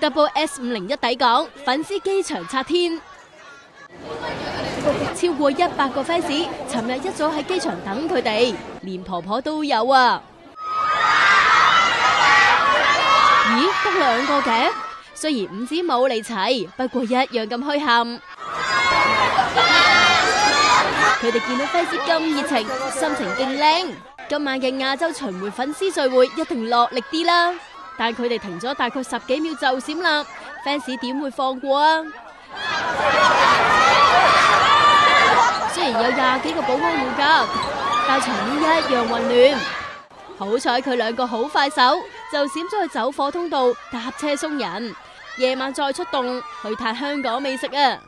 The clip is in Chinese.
W S 五零一抵港，粉丝机场拆天，超过一百个 fans，寻日一早喺机场等佢哋，连婆婆都有啊！咦，得两个嘅，虽然五指冇嚟齐，不过一样咁开心。佢哋见到 fans 咁热情，心情劲靓。今晚嘅亚洲巡回粉丝聚会，一定落力啲啦！但佢哋停咗大概十几秒就闪啦，fans 点会放过啊？虽然有廿几个保安护驾，但场面一样混乱。好彩佢两个好快手，就闪咗去走火通道，搭车送人。夜晚再出动去探香港美食啊！